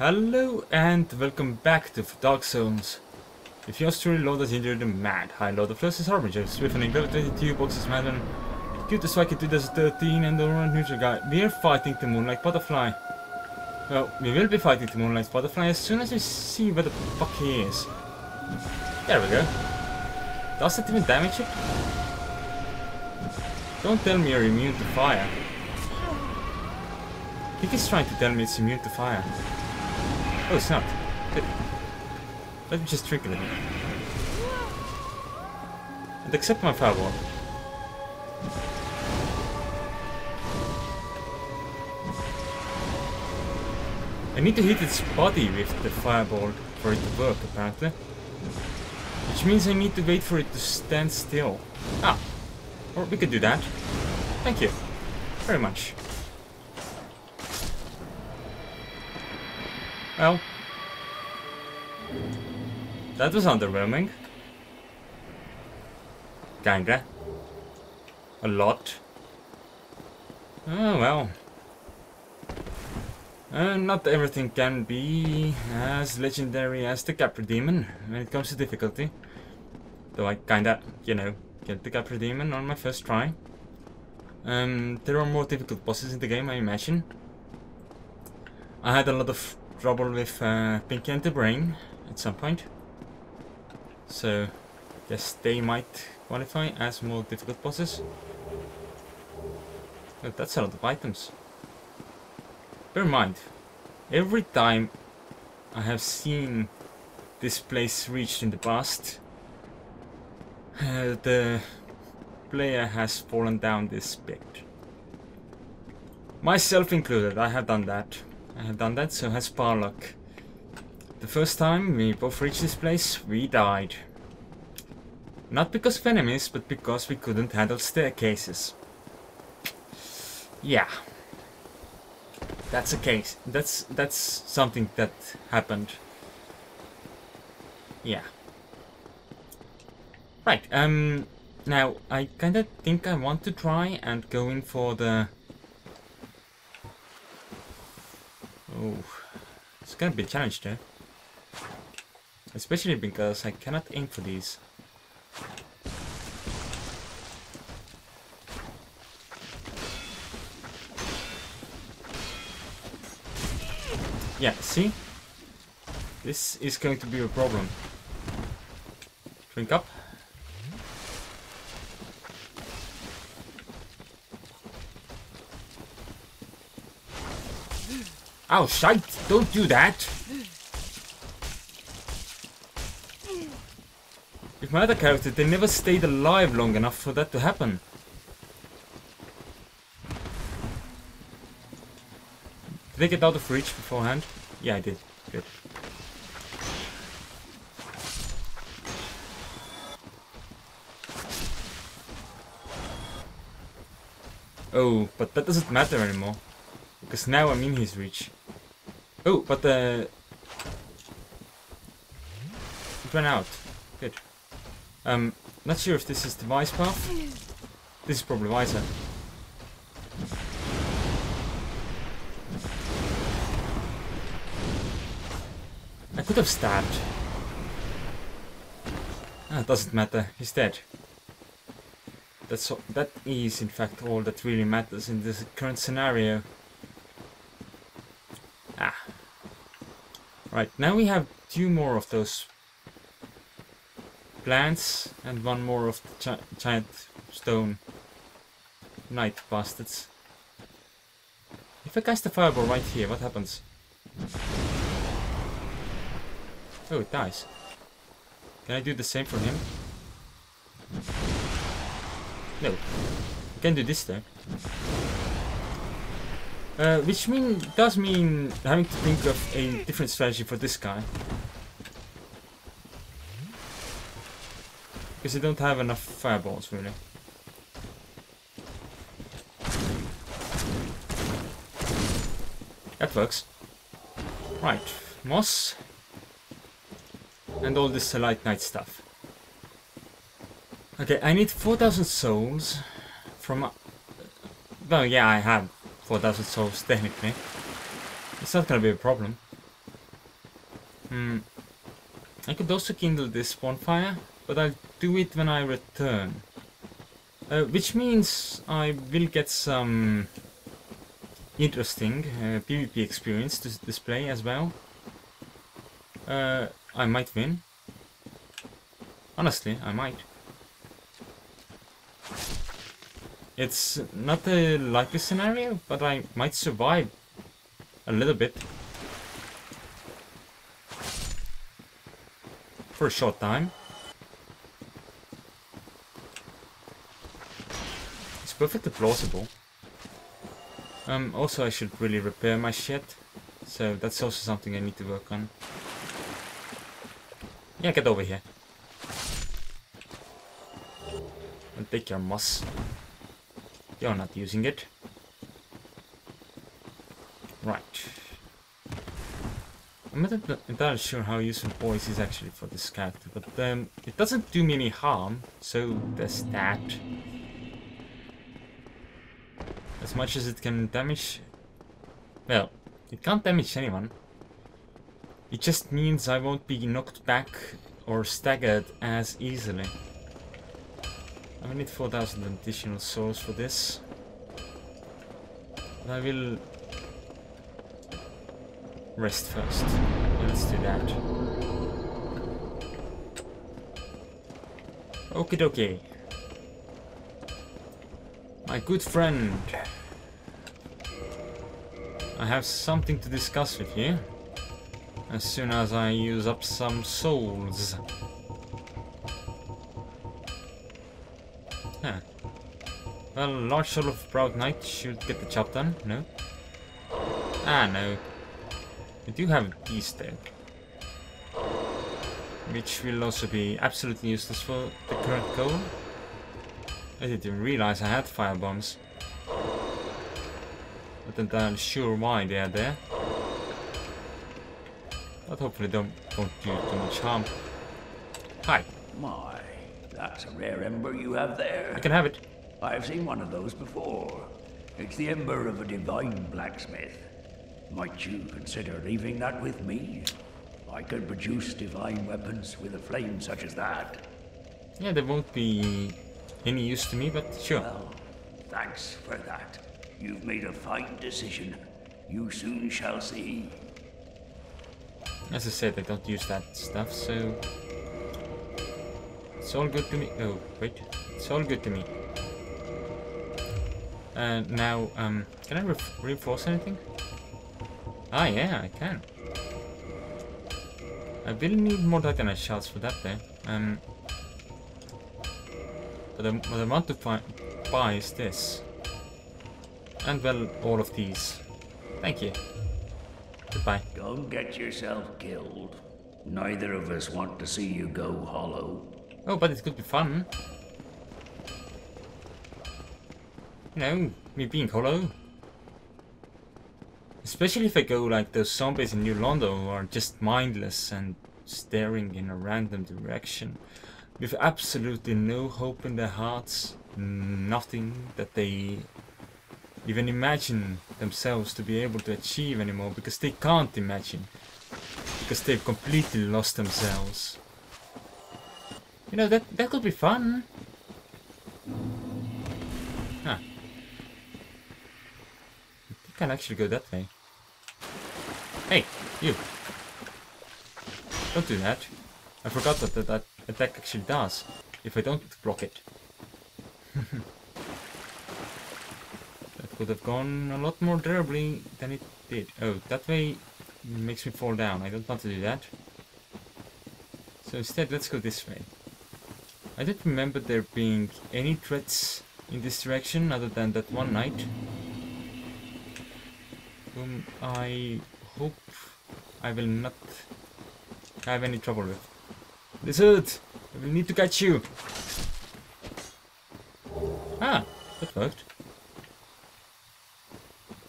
Hello and welcome back to Dark Souls. If truly Lord is injured and mad, High Lord of is Harbinger, Swift and Glove 22 boxes Madden, to Strike in 2013 and the Orange Neutral Guy, we are fighting the Moonlight Butterfly. Well, we will be fighting the Moonlight Butterfly as soon as we see where the fuck he is. There we go. Does it even damage it? Don't tell me you're immune to fire. I think he's trying to tell me it's immune to fire. Oh, it's not. Let me just trick it. And accept my fireball. I need to hit its body with the fireball for it to work, apparently. Which means I need to wait for it to stand still. Ah, or we could do that. Thank you. Very much. Well. That was underwhelming. Kinda. A lot. Oh well. Uh, not everything can be as legendary as the Capra Demon when it comes to difficulty. Though I kinda, you know, get the Capra Demon on my first try. Um, there are more difficult bosses in the game, I imagine. I had a lot of trouble with uh, Pinky and the Brain at some point. So, guess they might qualify as more difficult bosses. But that's a lot of items. Bear in mind, every time I have seen this place reached in the past, uh, the player has fallen down this pit. Myself included, I have done that. Have done that, so has Parlock. The first time we both reached this place, we died. Not because of enemies, but because we couldn't handle staircases. Yeah. That's a case. That's that's something that happened. Yeah. Right, um now I kinda think I want to try and go in for the Oh it's gonna be a challenge there. Especially because I cannot aim for these. Yeah, see? This is going to be a problem. Drink up. Oh, shite! Don't do that! With my other character, they never stayed alive long enough for that to happen. Did I get out of reach beforehand? Yeah, I did. Good. Oh, but that doesn't matter anymore. Because now I'm in his reach. Oh, but the... It ran out. Good. Um, not sure if this is the wise path. This is probably wiser. I could have stabbed. Ah, doesn't matter. He's dead. That's all, that is in fact all that really matters in this current scenario. Ah. Right, now we have two more of those plants and one more of the gi giant stone knight bastards. If I cast a fireball right here, what happens? Oh, it dies. Can I do the same for him? No. I can do this though. Uh, which mean does mean having to think of a different strategy for this guy. Because I don't have enough fireballs really. That works. Right, moss. And all this light knight stuff. Okay, I need 4000 souls from... Uh, well, yeah, I have 4000 souls technically. It's not gonna be a problem. Hmm. I could also kindle this bonfire, but I'll do it when I return. Uh, which means I will get some interesting uh, PvP experience to display as well. Uh, I might win. Honestly, I might. It's not a likely scenario, but I might survive a little bit. For a short time. It's perfectly plausible. Um, also I should really repair my shit. So that's also something I need to work on. Yeah, get over here. And take your moss. You're not using it. Right. I'm not entirely sure how useful poise is actually for this character, but um, it doesn't do me any harm, so there's that. As much as it can damage... Well, it can't damage anyone. It just means I won't be knocked back or staggered as easily. I need 4000 additional souls for this. I will rest first. let's do that. Okie dokie. My good friend. I have something to discuss with you. As soon as I use up some souls. Huh. Well, large soul of proud knight should get the job done. No? Ah, no. We do have these there. Which will also be absolutely useless for the current goal. I didn't realize I had fire bombs. Not entirely sure why they are there. But hopefully don't, don't do too much harm. Hi. My, that's a rare ember you have there. I can have it. I've seen one of those before. It's the ember of a divine blacksmith. Might you consider leaving that with me? I could produce divine weapons with a flame such as that. Yeah, they won't be any use to me, but sure. Well, thanks for that. You've made a fine decision. You soon shall see. As I said, I don't use that stuff, so... It's all good to me. Oh, wait. It's all good to me. And uh, now, um, can I re reinforce anything? Ah, yeah, I can. I will need more Titanite shells for that though. Um, but I, what I want to buy is this. And well, all of these. Thank you. Goodbye. Don't get yourself killed. Neither of us want to see you go hollow. Oh, but it could be fun. Know, me being hollow. Especially if I go like those zombies in New Londo who are just mindless and staring in a random direction. With absolutely no hope in their hearts. Nothing that they even imagine themselves to be able to achieve anymore because they can't imagine. Because they've completely lost themselves. You know, that, that could be fun. Huh. I can actually go that way. Hey, you. Don't do that. I forgot that that, that attack actually does. If I don't block it. That could have gone a lot more durably than it did. Oh, that way makes me fall down. I don't want to do that. So instead, let's go this way. I don't remember there being any threats in this direction other than that one knight. Whom I hope I will not have any trouble with. Lizard! I will need to catch you! Ah, that worked.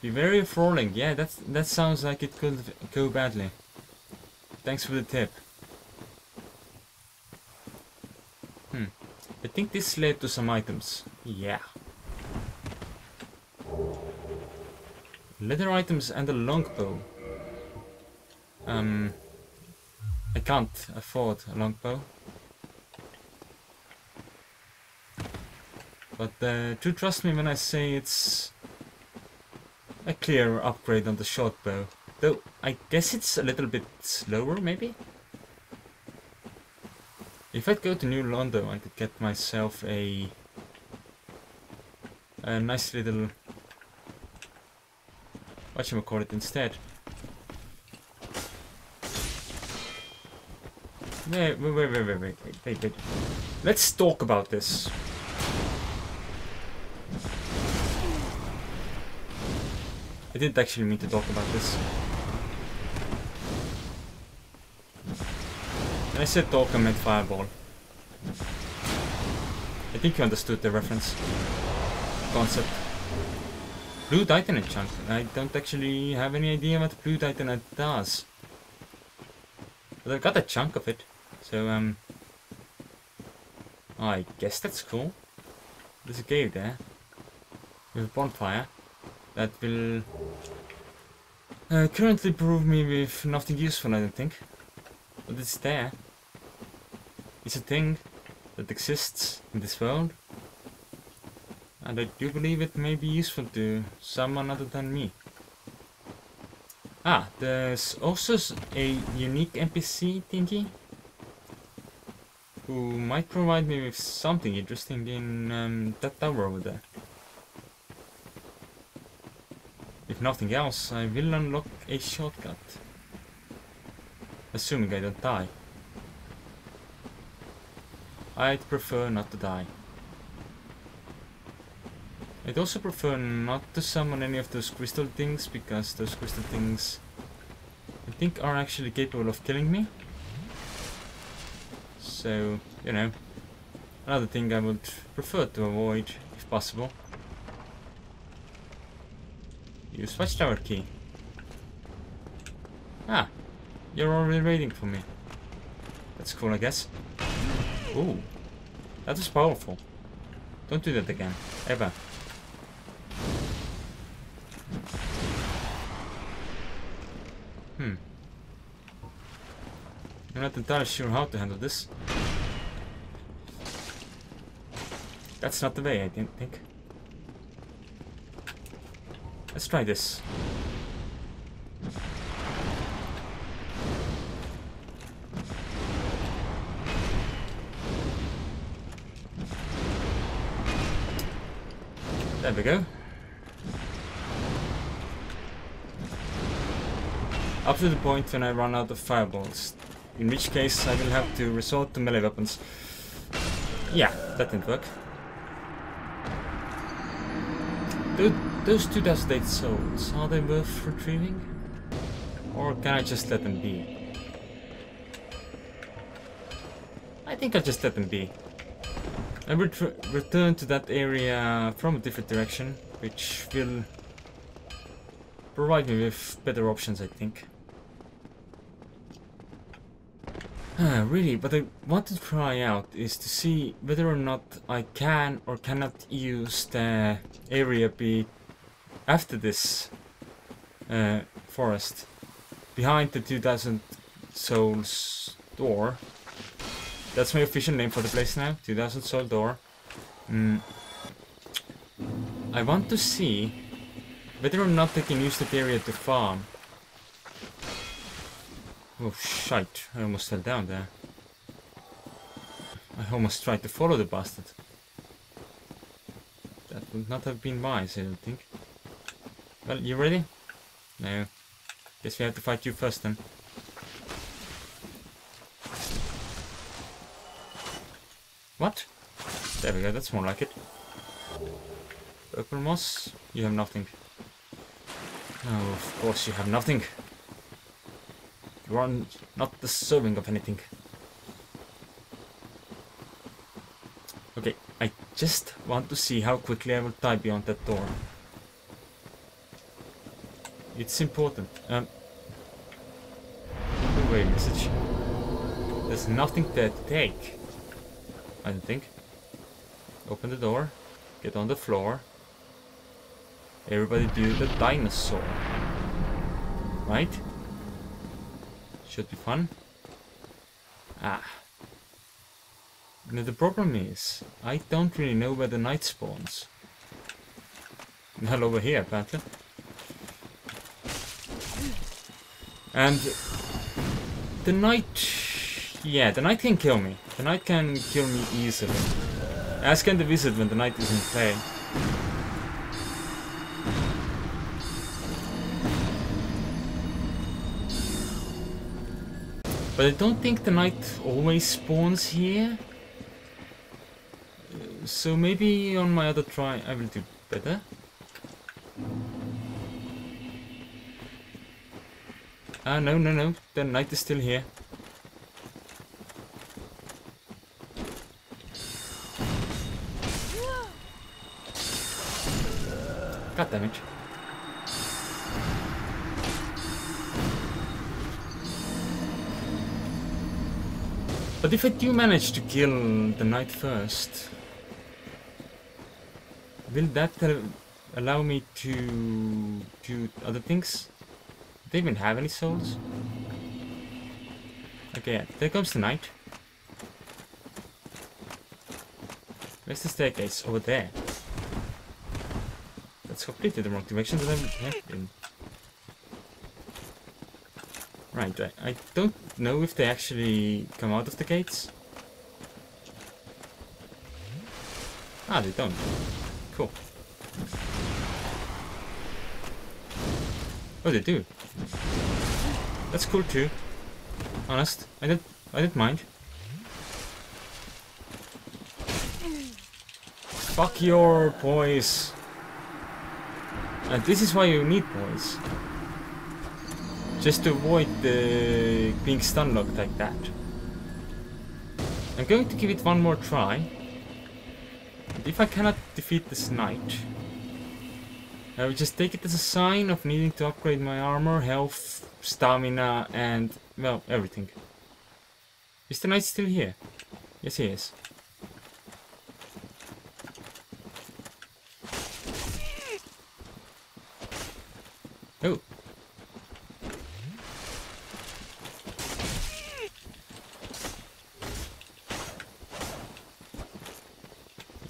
Be very enthralling. Yeah, that's, that sounds like it could go badly. Thanks for the tip. Hmm. I think this led to some items. Yeah. Leather items and a longbow. Um, I can't afford a longbow. But uh, do trust me when I say it's a clear upgrade on the short bow. Though I guess it's a little bit slower maybe? If I'd go to New Londo I could get myself a a nice little what should we call it instead? Wait, wait, wait, wait, wait, wait, wait, wait. Let's talk about this. I didn't actually mean to talk about this. I said I meant fireball. I think you understood the reference. Concept. Blue Titanite chunk. I don't actually have any idea what Blue Titanite does. But I got a chunk of it. So, um... I guess that's cool. There's a cave there. With a bonfire. That will... Uh, currently prove me with nothing useful, I don't think. But it's there. It's a thing that exists in this world. And I do believe it may be useful to someone other than me. Ah, there's also a unique NPC thingy who might provide me with something interesting in um, that tower over there. If nothing else, I will unlock a shortcut. Assuming I don't die. I'd prefer not to die. I'd also prefer not to summon any of those crystal things, because those crystal things I think are actually capable of killing me. So, you know, another thing I would prefer to avoid, if possible. Use watchtower key. Ah, you're already waiting for me. That's cool, I guess. Ooh, That is powerful. Don't do that again, ever. Hmm. I'm not entirely sure how to handle this. That's not the way, I didn't think. Let's try this. Go. Up to the point when I run out of fireballs. In which case I will have to resort to melee weapons. Yeah, that didn't work. Dude, those 2008 souls, are they worth retrieving? Or can I just let them be? I think I'll just let them be. I will return to that area from a different direction, which will provide me with better options, I think. Ah, really, what I want to try out is to see whether or not I can or cannot use the area B after this uh, forest behind the 2000 souls door. That's my official name for the place now, 2000 soul door. Mm. I want to see whether or not they can use that area to farm. Oh shite, I almost fell down there. I almost tried to follow the bastard. That would not have been wise, I don't think. Well, you ready? No. Guess we have to fight you first then. What? There we go, that's more like it. Purple moss? You have nothing. Oh, of course you have nothing. You are not deserving of anything. Okay, I just want to see how quickly I will die beyond that door. It's important. Um, away message. There's nothing there to take. I think. Open the door. Get on the floor. Everybody do the dinosaur. Right? Should be fun. Ah. Now the problem is, I don't really know where the knight spawns. Well, over here, apparently. And the knight... Yeah, the knight can kill me. The knight can kill me easily. As can the wizard when the knight is in play. But I don't think the knight always spawns here. So maybe on my other try I will do better. Ah, no, no, no. The knight is still here. It. But if I do manage to kill the knight first, will that allow me to do other things? Do they even have any souls? Okay, there comes the knight. Where's the staircase? Over there. Completely the wrong direction that I'm heading. Right, I, I don't know if they actually come out of the gates. Ah, they don't. Cool. Oh, they do. That's cool too. Honest, I didn't, I didn't mind. Fuck your poise. And this is why you need poise. Just to avoid the being stun locked like that. I'm going to give it one more try. And if I cannot defeat this knight, I will just take it as a sign of needing to upgrade my armor, health, stamina, and, well, everything. Is the knight still here? Yes, he is. Oh.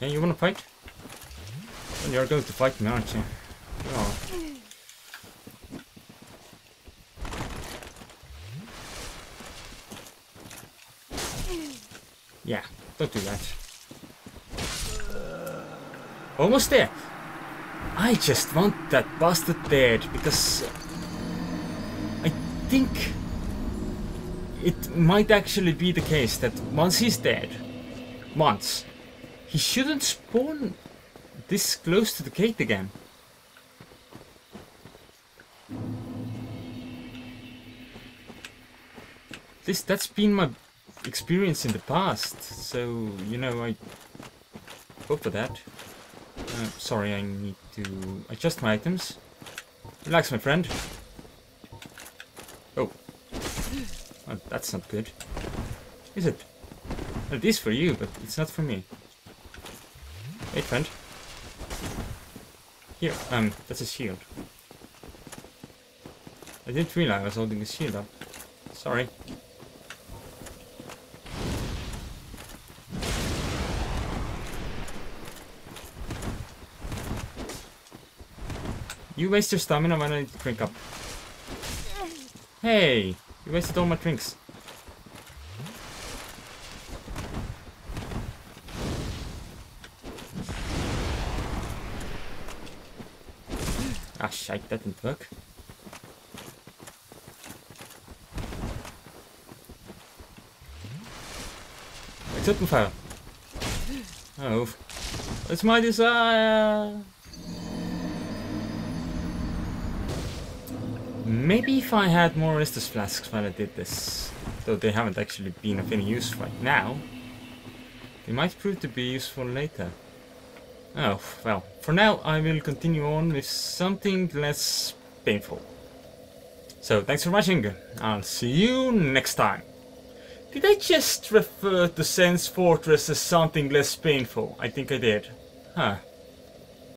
Yeah, you wanna fight? Well, you're going to fight me, aren't you? Oh. Yeah, don't do that. Almost there. I just want that bastard dead because I think it might actually be the case that once he's dead, once, he shouldn't spawn this close to the gate again. This that's been my experience in the past, so you know I hope for that. Uh, sorry, I need to adjust my items. Relax, my friend. Oh. oh that's not good. Is it? Well, it is for you, but it's not for me. Wait, friend. Here, um, that's a shield. I didn't realize I was holding a shield up. Sorry. You waste your stamina when I drink up. Hey! You wasted all my drinks. Ah, shite, that didn't work. Except fire. Oh. It's my desire! Maybe if I had more Estus flasks while I did this, though they haven't actually been of any use right now, they might prove to be useful later. Oh, well, for now I will continue on with something less painful. So, thanks for watching, I'll see you next time. Did I just refer to Sen's Fortress as something less painful? I think I did. Huh.